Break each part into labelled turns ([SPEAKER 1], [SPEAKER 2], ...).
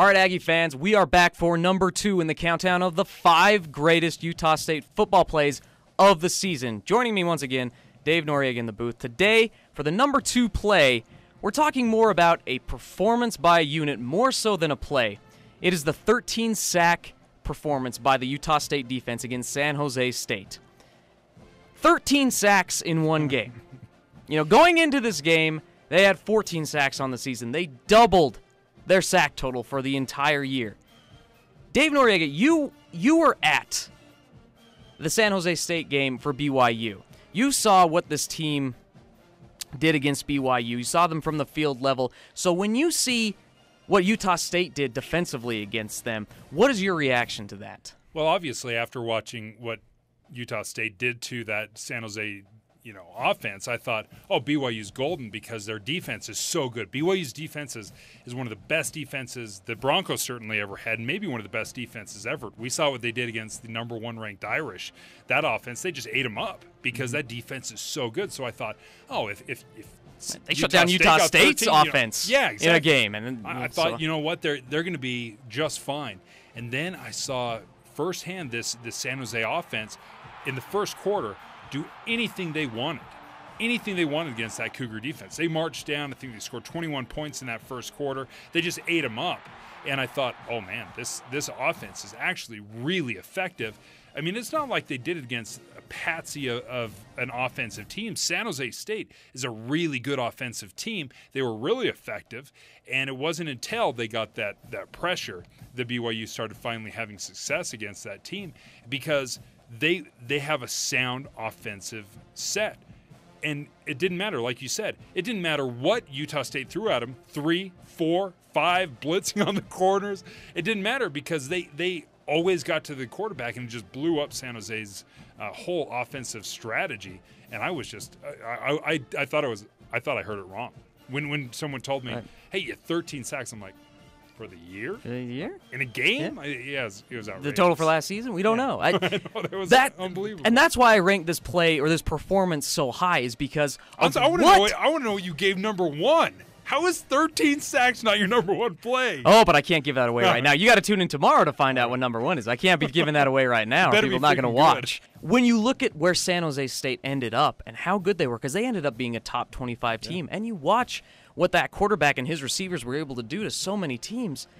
[SPEAKER 1] All right, Aggie fans, we are back for number two in the countdown of the five greatest Utah State football plays of the season. Joining me once again, Dave Noriega in the booth. Today, for the number two play, we're talking more about a performance by a unit more so than a play. It is the 13 sack performance by the Utah State defense against San Jose State. 13 sacks in one game. You know, going into this game, they had 14 sacks on the season. They doubled their sack total for the entire year. Dave Noriega, you you were at the San Jose State game for BYU. You saw what this team did against BYU. You saw them from the field level. So when you see what Utah State did defensively against them, what is your reaction to that?
[SPEAKER 2] Well, obviously, after watching what Utah State did to that San Jose you know offense, I thought, oh, BYU's golden because their defense is so good. BYU's defense is, is one of the best defenses the Broncos certainly ever had, and maybe one of the best defenses ever. We saw what they did against the number one ranked Irish. That offense, they just ate them up because mm-hmm. that defense is so good. So I thought, oh, if if, if
[SPEAKER 1] they Utah shut down Utah State State's 13, offense.
[SPEAKER 2] You know, yeah, exactly.
[SPEAKER 1] in a game, and
[SPEAKER 2] I, I thought, so. you know what, they're they're going to be just fine. And then I saw firsthand this this San Jose offense in the first quarter do anything they wanted. Anything they wanted against that Cougar defense. They marched down. I think they scored 21 points in that first quarter. They just ate them up. And I thought, oh man, this this offense is actually really effective. I mean, it's not like they did it against a patsy of, of, an offensive team. San Jose State is a really good offensive team. They were really effective, and it wasn't until they got that that pressure that BYU started finally having success against that team because they they have a sound offensive set. And it didn't matter, like you said, it didn't matter what Utah State threw at them three, four, five, blitzing on the corners. It didn't matter because they, they always got to the quarterback and just blew up San Jose's uh, whole offensive strategy. And I was just, I, I, I, thought I was, I thought I heard it wrong. When, when someone told me, right. hey, you 13 sacks, I'm like, for the year?
[SPEAKER 1] For the year?
[SPEAKER 2] Uh, in a game? Yeah, I, yeah it, was, it was outrageous.
[SPEAKER 1] The total for last season? We don't
[SPEAKER 2] yeah.
[SPEAKER 1] know. I,
[SPEAKER 2] I know. That was that, unbelievable.
[SPEAKER 1] And that's why I rank this play or this performance so high is because
[SPEAKER 2] I want to know. I want to know what you gave number one. How is 13 sacks not your number one play?
[SPEAKER 1] Oh, but I can't give that away right uh-huh. now. You got to tune in tomorrow to find out what number one is. I can't be giving that away right now. People are not going to watch. Good. When you look at where San Jose State ended up and how good they were, because they ended up being a top 25 team, yeah. and you watch what that quarterback and his receivers were able to do to so many teams –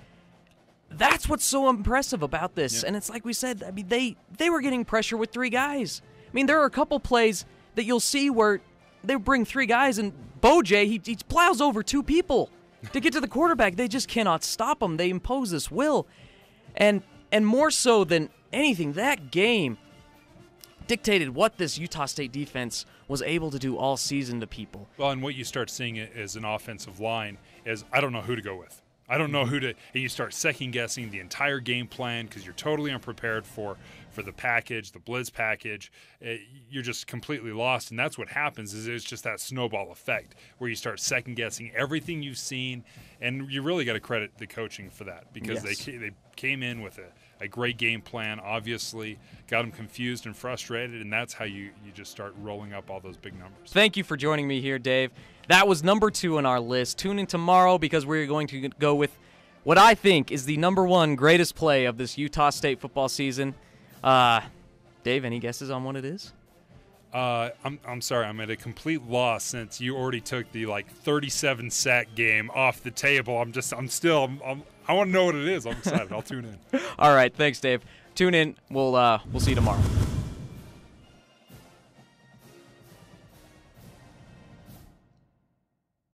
[SPEAKER 1] that's what's so impressive about this. Yeah. And it's like we said, I mean, they they were getting pressure with three guys. I mean, there are a couple plays that you'll see where they bring three guys, and Bojay, he plows over two people to get to the quarterback. They just cannot stop him. They impose this will, and and more so than anything, that game dictated what this Utah State defense was able to do all season to people.
[SPEAKER 2] Well, and what you start seeing as an offensive line is I don't know who to go with. I don't know mm-hmm. who to. And you start second guessing the entire game plan because you're totally unprepared for for the package, the blitz package. It, uh, you're just completely lost, and that's what happens. Is it's just that snowball effect where you start second guessing everything you've seen, and you really got to credit the coaching for that because yes. they they came in with a, a great game plan. Obviously, got them confused and frustrated, and that's how you you just start rolling up all those big numbers.
[SPEAKER 1] Thank you for joining me here, Dave. That was number two on our list. Tune in tomorrow because we're going to go with what I think is the number one greatest play of this Utah State football season. Uh, Dave, any guesses on what it is?
[SPEAKER 2] Uh, I'm, I'm sorry, I'm at a complete loss since you already took the like 37 sack game off the table. I'm just, I'm still, I'm, I'm, i want to know what it is. I'm excited. I'll tune in.
[SPEAKER 1] All right, thanks, Dave. Tune in. We'll, uh, we'll see you tomorrow.